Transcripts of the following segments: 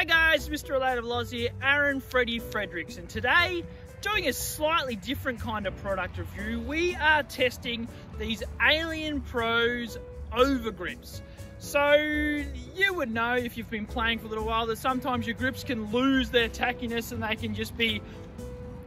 Hi guys, Mr. Relatable Loz here, Aaron Freddy Fredericks, and today, doing a slightly different kind of product review, we are testing these Alien Pros overgrips. So you would know if you've been playing for a little while that sometimes your grips can lose their tackiness and they can just be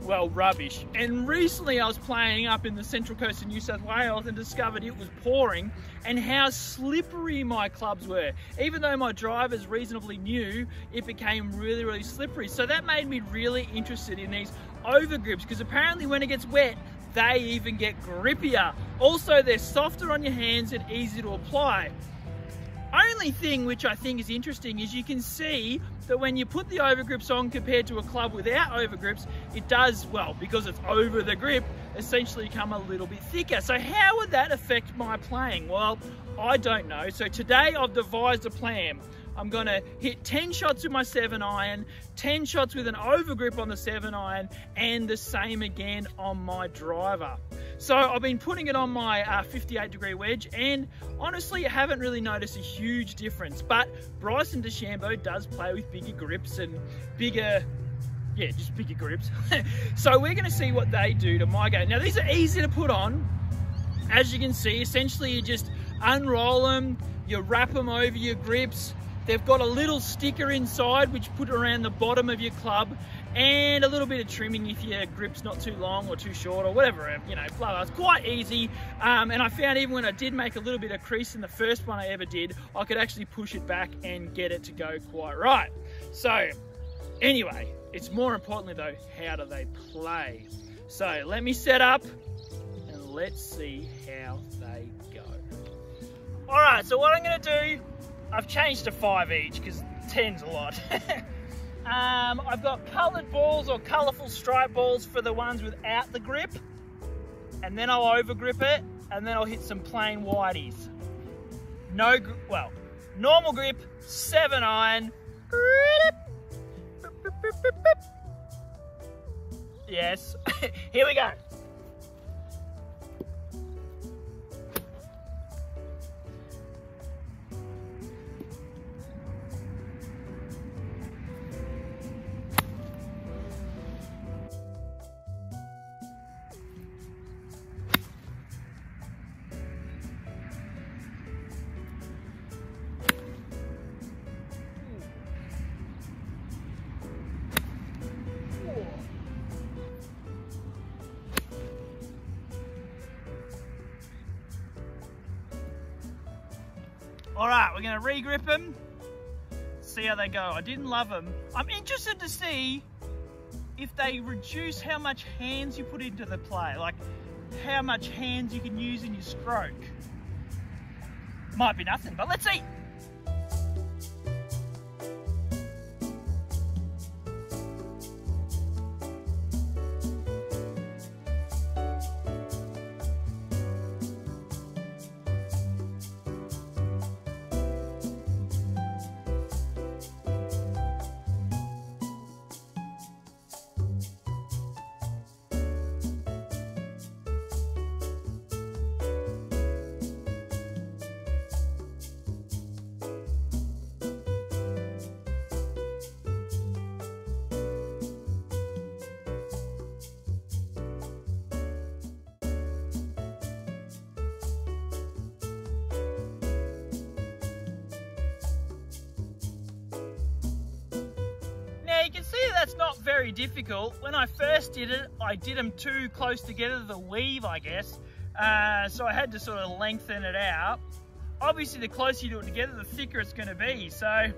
well, rubbish. And recently I was playing up in the central coast of New South Wales and discovered it was pouring and how slippery my clubs were. Even though my driver's reasonably new, it became really, really slippery. So that made me really interested in these over grips because apparently when it gets wet, they even get grippier. Also, they're softer on your hands and easy to apply. Only thing which I think is interesting is you can see that when you put the overgrips on compared to a club without overgrips, it does, well, because it's over the grip, essentially come a little bit thicker. So how would that affect my playing? Well, I don't know. So today I've devised a plan. I'm gonna hit 10 shots with my seven iron, 10 shots with an overgrip on the seven iron, and the same again on my driver. So I've been putting it on my uh, 58 degree wedge and honestly I haven't really noticed a huge difference but Bryson DeChambeau does play with bigger grips and bigger yeah just bigger grips so we're going to see what they do to my game now these are easy to put on as you can see essentially you just unroll them you wrap them over your grips They've got a little sticker inside which put around the bottom of your club and a little bit of trimming if your grip's not too long or too short or whatever, you know, blah, blah. It's quite easy. Um, and I found even when I did make a little bit of crease in the first one I ever did, I could actually push it back and get it to go quite right. So anyway, it's more importantly though, how do they play? So let me set up and let's see how they go. All right, so what I'm gonna do, I've changed to five each because 10's a lot. Um, I've got coloured balls or colourful stripe balls for the ones without the grip. And then I'll over grip it and then I'll hit some plain whiteys. No, well, normal grip, seven iron. Yes, here we go. All right, we're gonna regrip them, see how they go. I didn't love them. I'm interested to see if they reduce how much hands you put into the play, like how much hands you can use in your stroke. Might be nothing, but let's see. Very difficult. When I first did it, I did them too close together, the weave, I guess. Uh, so I had to sort of lengthen it out. Obviously, the closer you do it together, the thicker it's gonna be. So,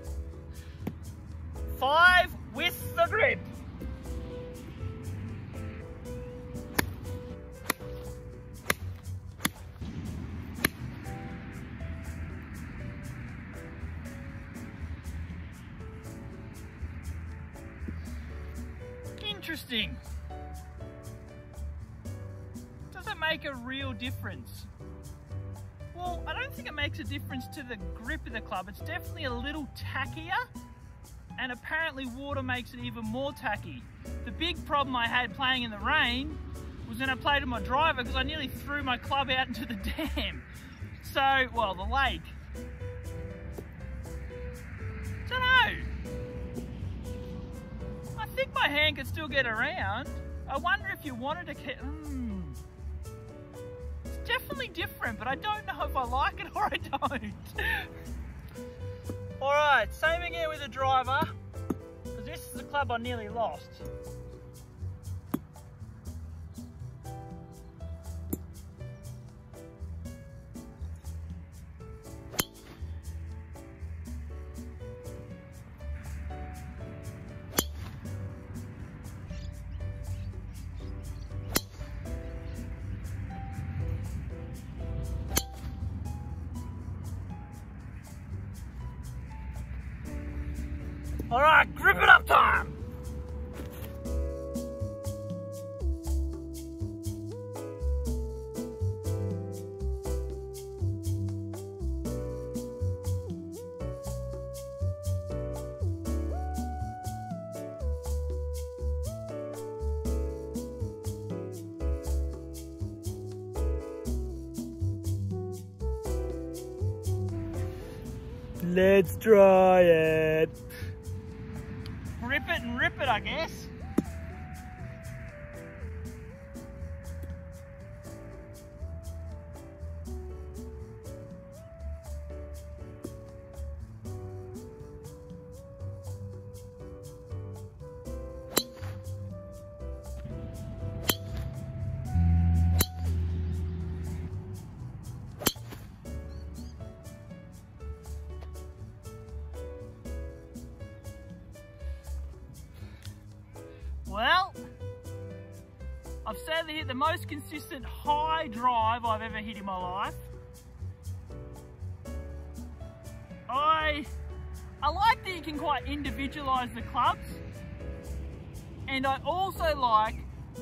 five with the grip. Interesting. Does it make a real difference? Well, I don't think it makes a difference to the grip of the club. It's definitely a little tackier and apparently water makes it even more tacky. The big problem I had playing in the rain was when I played with my driver because I nearly threw my club out into the dam. So, well, the lake. Think my hand could still get around. I wonder if you wanted to get, mm. It's definitely different, but I don't know if I like it or I don't. All right, same again with the driver, because this is the club I nearly lost. Let's try it. Rip it and rip it, I guess. I've sadly hit the most consistent high drive I've ever hit in my life. I, I like that you can quite individualise the clubs. And I also like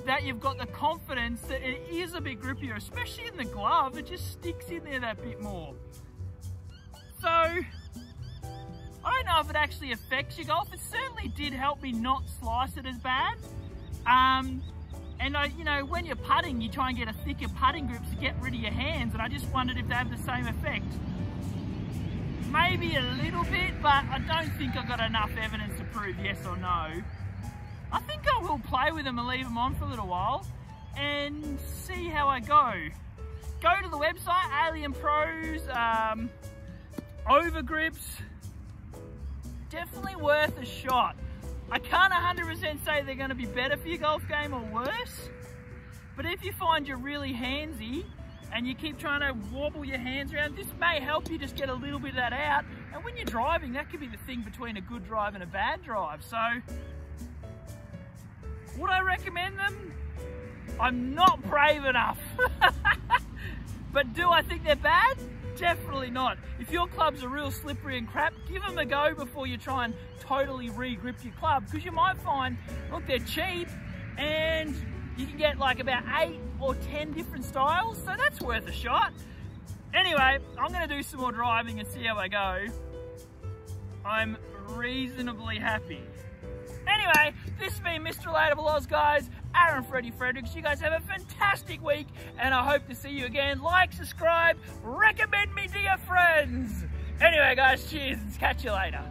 that you've got the confidence that it is a bit grippier, especially in the glove, it just sticks in there that bit more. So, I don't know if it actually affects your golf. It certainly did help me not slice it as bad. Um, and I, you know, when you're putting, you try and get a thicker putting grip to get rid of your hands. And I just wondered if they have the same effect. Maybe a little bit, but I don't think I've got enough evidence to prove yes or no. I think I will play with them and leave them on for a little while and see how I go. Go to the website, Alien Pros, um, Overgrips, definitely worth a shot. I can't 100% say they're going to be better for your golf game or worse, but if you find you're really handsy and you keep trying to wobble your hands around, this may help you just get a little bit of that out. And when you're driving, that could be the thing between a good drive and a bad drive. So, would I recommend them? I'm not brave enough. but do I think they're bad? Definitely not. If your clubs are real slippery and crap, give them a go before you try and totally re-grip your club because you might find, look, they're cheap and you can get like about eight or 10 different styles, so that's worth a shot. Anyway, I'm gonna do some more driving and see how I go. I'm reasonably happy. Anyway, this has been Mr. Relatable Oz, guys. Aaron Freddie Fredericks. You guys have a fantastic week, and I hope to see you again. Like, subscribe, recommend me to your friends. Anyway, guys, cheers. Catch you later.